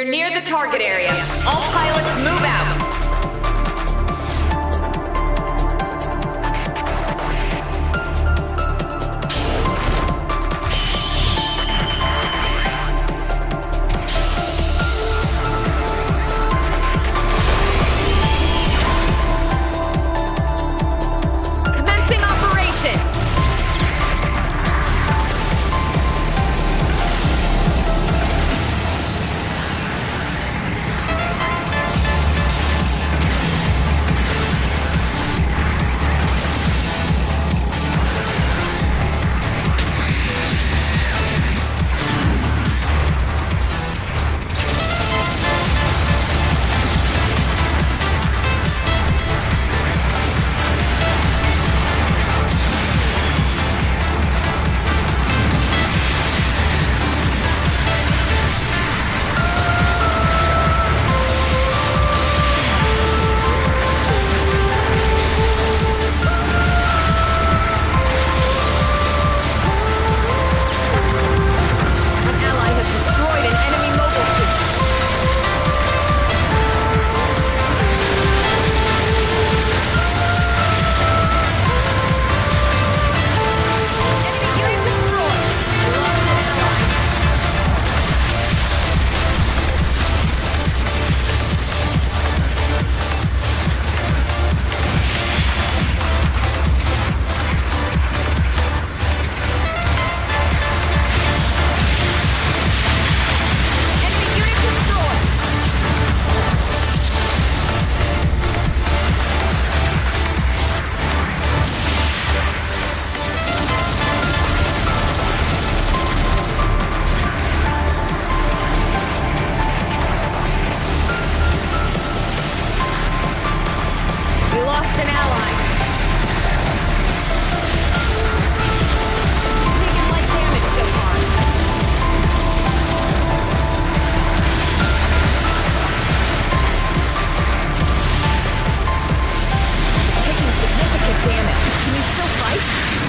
They're near the target area. All pilots move out. guys.